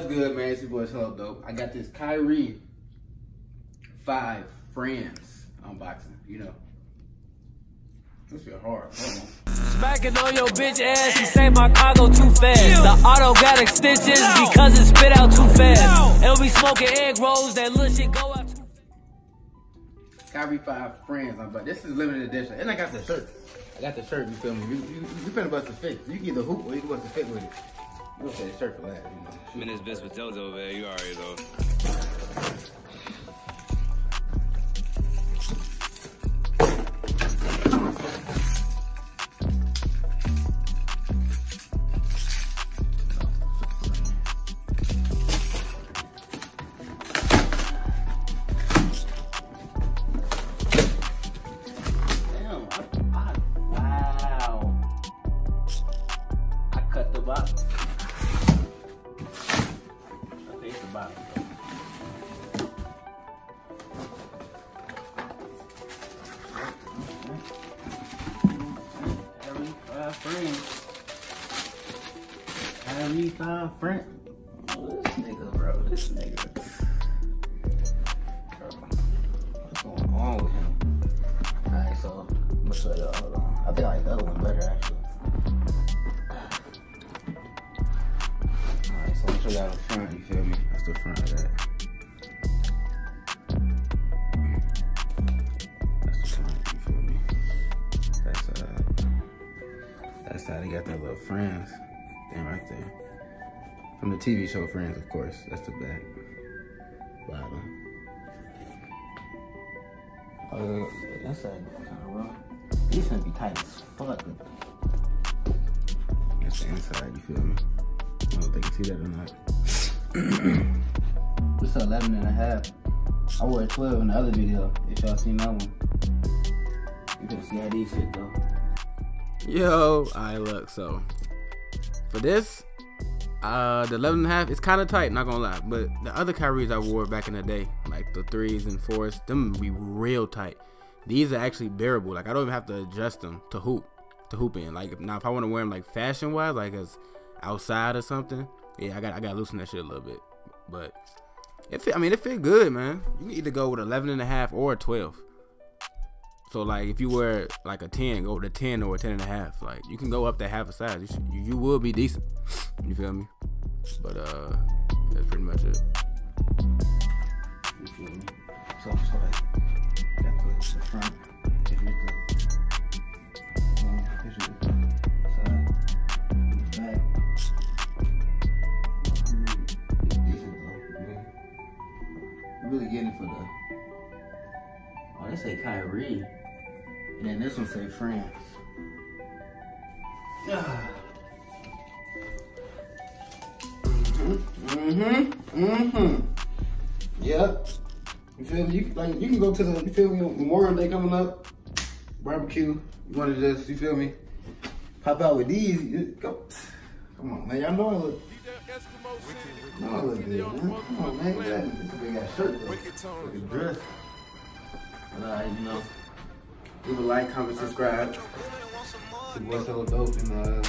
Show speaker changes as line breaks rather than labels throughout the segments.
What's good, man? It's your boy Cello Dope. I got this Kyrie Five Friends unboxing. You know, this shit hard. On.
Smacking on your bitch ass, you say my car go too fast. The auto got extensions because it spit out too fast. And we smoking egg rolls, that little shit go out too
Kyrie Five Friends unboxing. This is limited edition, and I got the shirt. I got the shirt. You feel me? You, you, you finna bust the fit. You can get the hoop or you can bust the fit with it. You gonna say for last, you know.
I'm in this bitch with Jojo there. You already know.
Box. Kyrie five friends. Kyrie five friends. Oh, this nigga, bro. This nigga. What's going on with him? Alright, so I'm gonna show y'all. Hold on. I think I like the other one better actually. That's how they got that little friends thing right there. From the TV show Friends, of course. That's the back. Bottom. Oh, that's like kind of rough. These gonna be tight as fuck. That's the inside, you feel me? I don't know if they can see that or not. it's 11 and a half. I wore 12 in the other video, if y'all seen that one. You can see how these fit though. Yo, I look, so for this, uh, the 11 and a half, it's kind of tight, not gonna lie. But the other Kyries I wore back in the day, like the threes and fours, them be real tight. These are actually bearable. Like I don't even have to adjust them to hoop, to hoop in. Like now, if I want to wear them like fashion wise, like as outside or something, yeah, I got I got to loosen that shit a little bit. But it fit, I mean, it fit good, man. You can either go with 11 and a half or a 12. So like if you wear like a 10, go a 10 or a 10 and a half. Like you can go up that half a size. You, should, you, will be decent. You feel me? But uh that's pretty much it. You feel me? So so like got the, the front. You really getting for the Oh, they say Kyrie. And then this one say Friends. Mm-hmm. Mm-hmm. Yep. You feel me? You, like, you can go to the, you feel me, Memorial Day coming up. Barbecue. You want to just, you feel me? Pop out with these. You, go. Come on, man. Y'all know I look. Know I look good, man. Come on, man. This is a big ass shirt, though. Look at dress. But, uh, you know, leave a like, comment, subscribe. It's your boy Cello Dope and uh,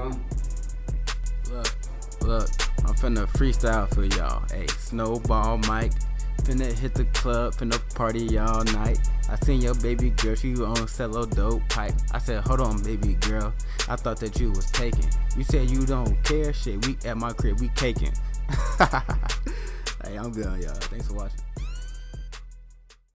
I'm. Look, look, I'm finna freestyle for y'all. Hey, Snowball Mike, finna hit the club, finna party all night. I seen your baby girl, she on cello dope pipe. I said, hold on, baby girl, I thought that you was taken. You said you don't care, shit. We at my crib, we caking. hey, I'm good, y'all. Thanks for watching.